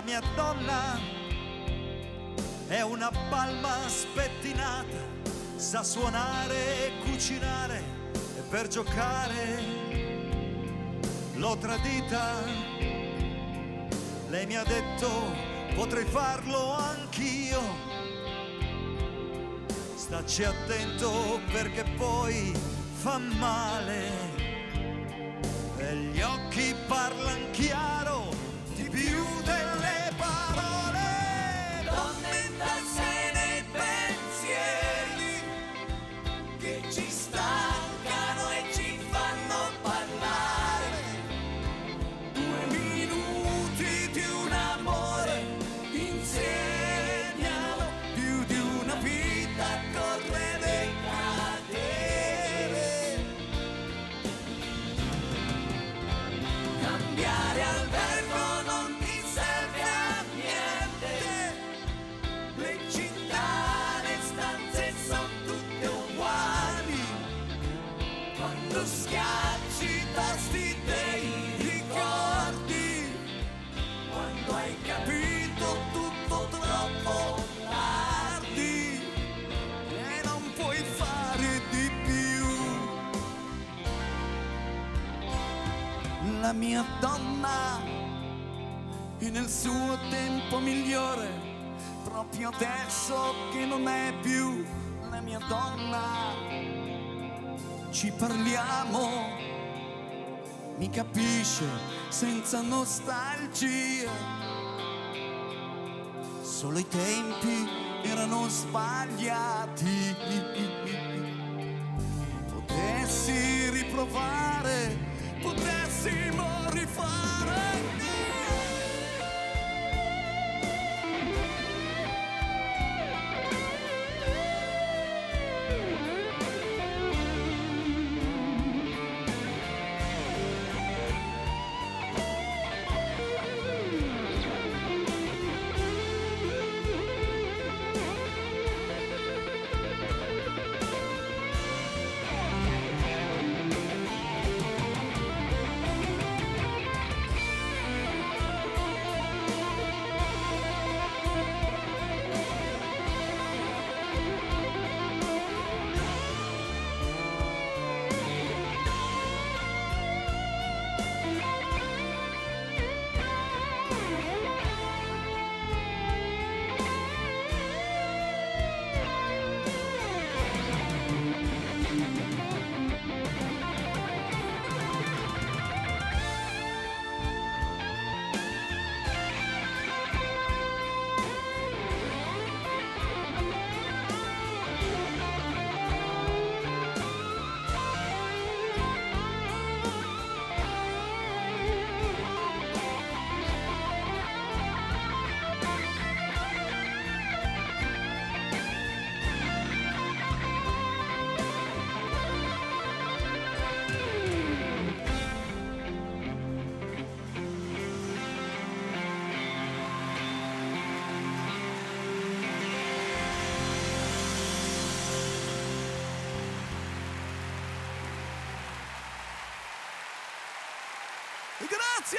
La mia donna è una palma spettinata, sa suonare e cucinare e per giocare l'ho tradita. Lei mi ha detto potrei farlo anch'io. Staci attento perché poi fa male. La mia donna è nel suo tempo migliore, proprio adesso che non è più la mia donna. Ci parliamo, mi capisce senza nostalgia. Solo i tempi erano sbagliati. Potessi riprovare, Grazie!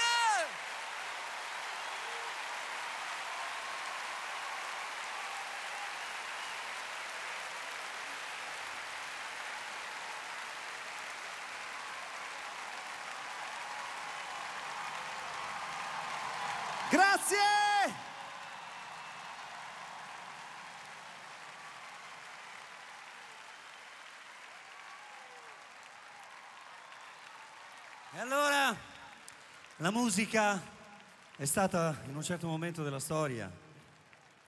Grazie! E allora la musica è stata in un certo momento della storia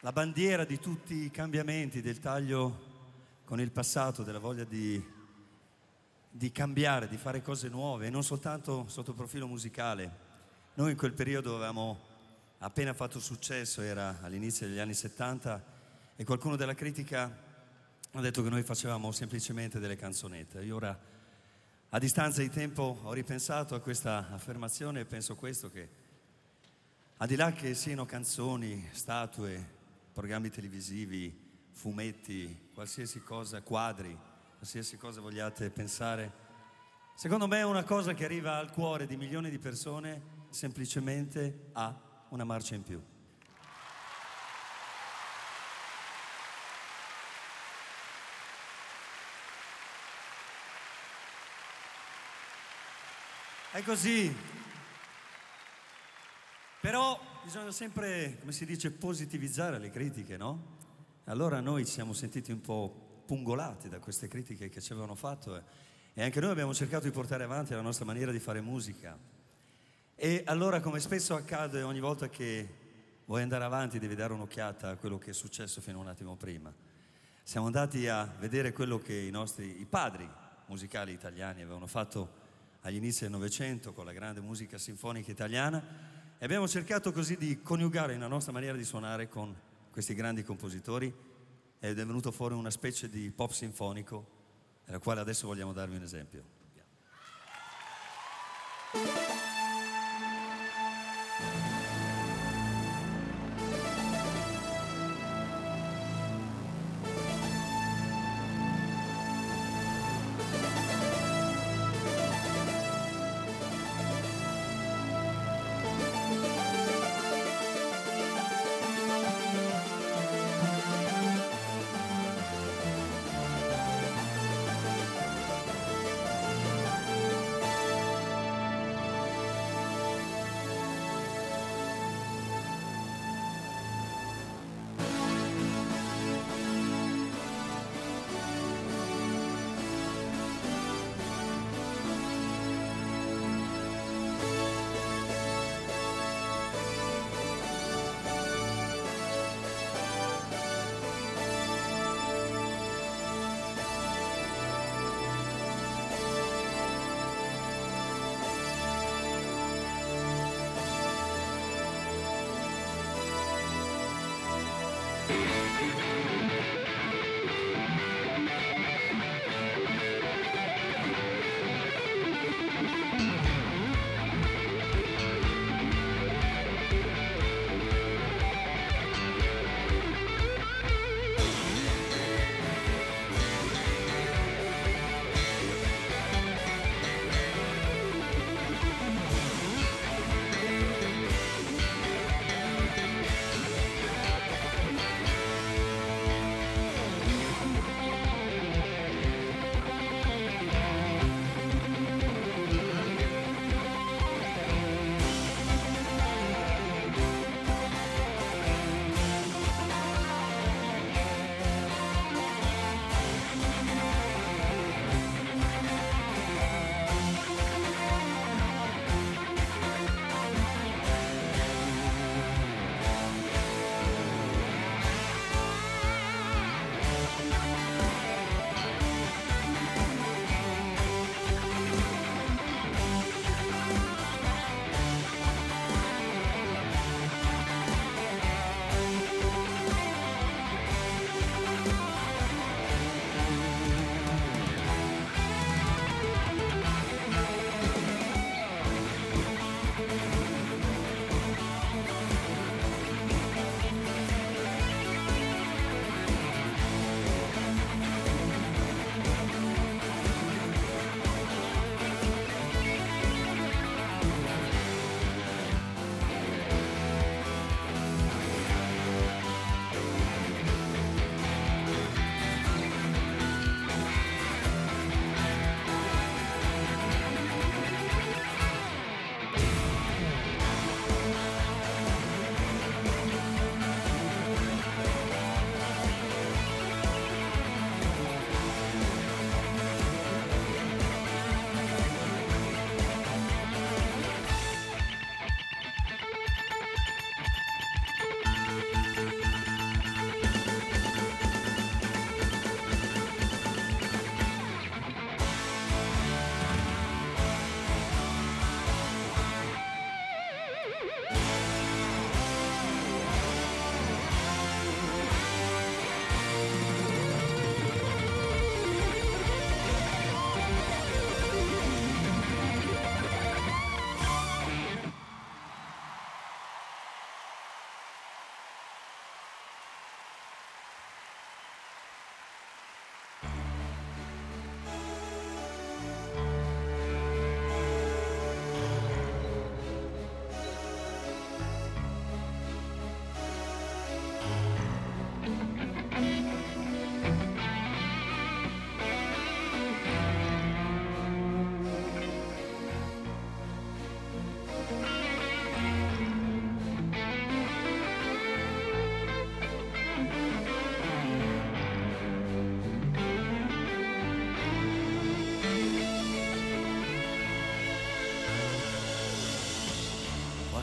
la bandiera di tutti i cambiamenti, del taglio con il passato, della voglia di, di cambiare, di fare cose nuove, e non soltanto sotto il profilo musicale. Noi in quel periodo avevamo appena fatto successo, era all'inizio degli anni 70, e qualcuno della critica ha detto che noi facevamo semplicemente delle canzonette. Io ora, a distanza di tempo, ho ripensato a questa affermazione e penso questo, che al di là che siano canzoni, statue, programmi televisivi, fumetti, qualsiasi cosa, quadri, qualsiasi cosa vogliate pensare, secondo me è una cosa che arriva al cuore di milioni di persone semplicemente a una marcia in più. È così. Però bisogna sempre, come si dice, positivizzare le critiche, no? Allora noi ci siamo sentiti un po' pungolati da queste critiche che ci avevano fatto e, e anche noi abbiamo cercato di portare avanti la nostra maniera di fare musica. E allora, come spesso accade ogni volta che vuoi andare avanti, devi dare un'occhiata a quello che è successo fino a un attimo prima. Siamo andati a vedere quello che i nostri i padri musicali italiani avevano fatto agli inizi del Novecento con la grande musica sinfonica italiana e abbiamo cercato così di coniugare la nostra maniera di suonare con questi grandi compositori ed è venuto fuori una specie di pop sinfonico, della quale adesso vogliamo darvi un esempio.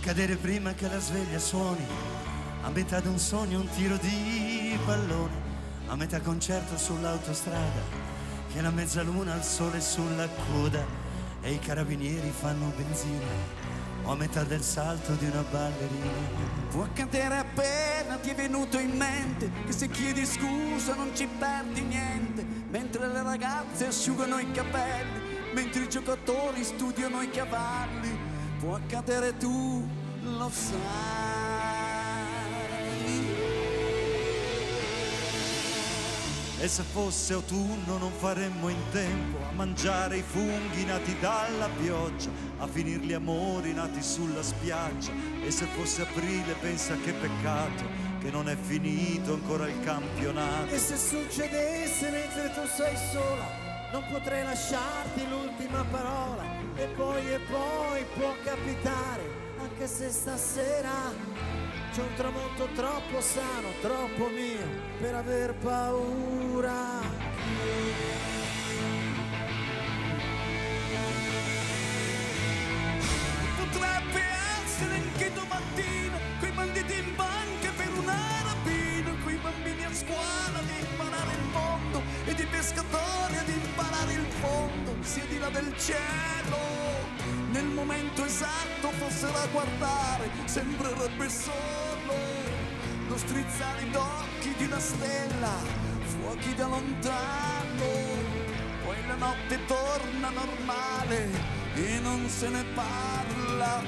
Accadere prima che la sveglia suoni, a metà di un sogno un tiro di pallone, a metà concerto sull'autostrada, che la mezzaluna al sole sulla coda e i carabinieri fanno benzina, o a metà del salto di una ballerina. Può accadere appena ti è venuto in mente che se chiedi scusa non ci perdi niente, mentre le ragazze asciugano i capelli, mentre i giocatori studiano i cavalli. Può accadere tu, lo sai. E se fosse autunno non faremmo in tempo a mangiare i funghi nati dalla pioggia, a finire gli amori nati sulla spiaggia. E se fosse aprile pensa che peccato che non è finito ancora il campionato. E se succedesse mentre tu sei sola, non potrei lasciarti l'ultima parola. E poi e poi può capitare, anche se stasera c'è un tramonto troppo sano, troppo mio, per aver paura. Potrebbe sia di là del cielo. Nel momento esatto fosse da guardare, sembrerebbe solo lo strizzare d'occhi di una stella, fuochi da lontano. Poi la notte torna normale e non se ne parla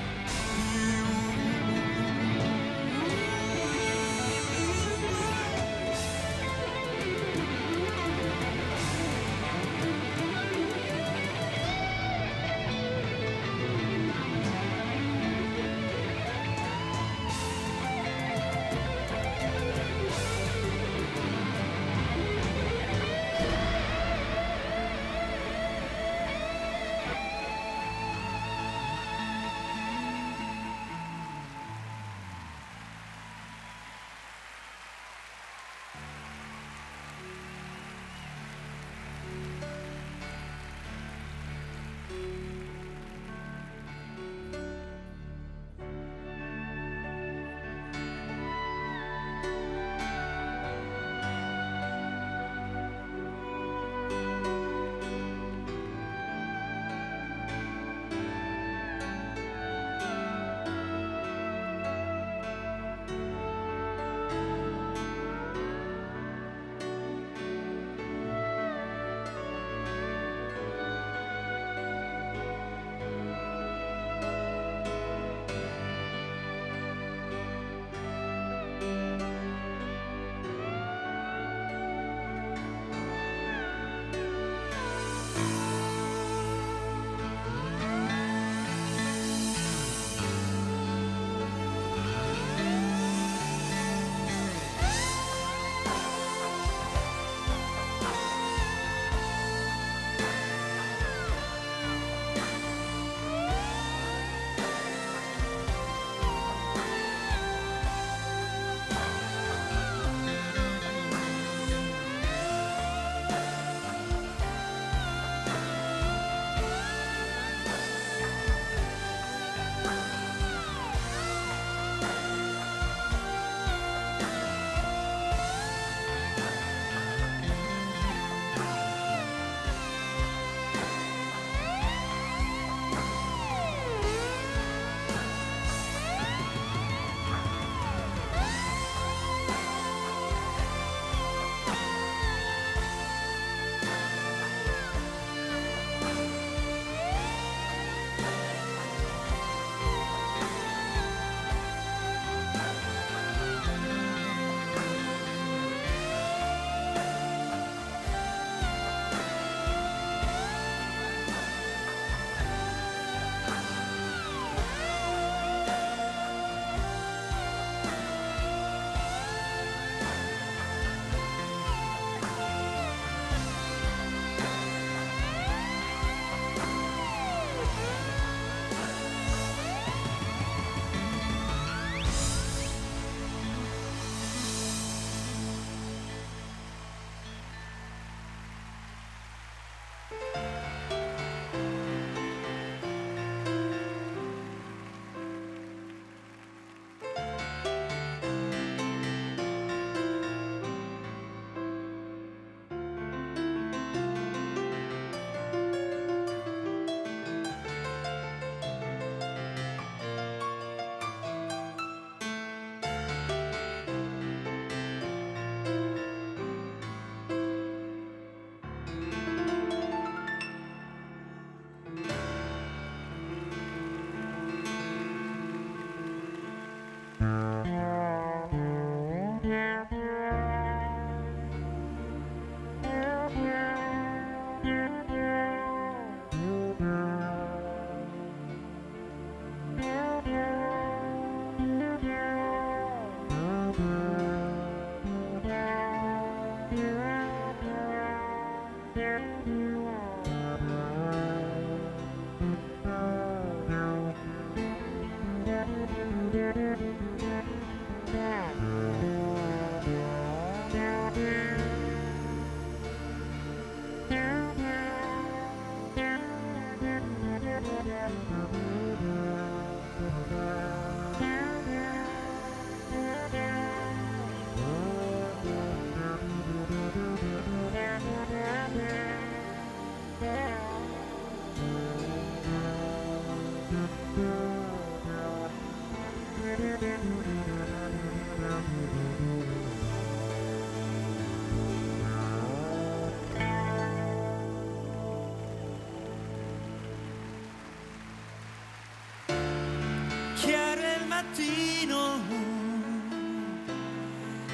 mattino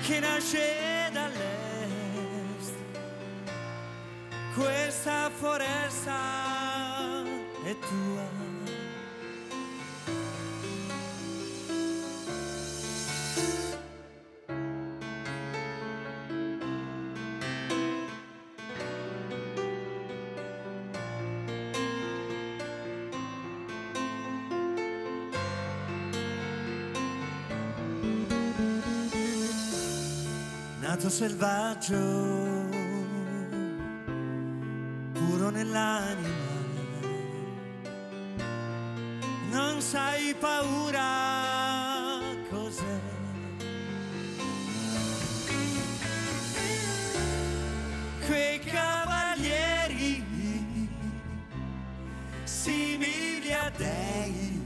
che nasce dall'est. Questa foresta è tua. Nato selvaggio, puro nell'anima, non sai paura cos'è. Quei cavalieri simili a dei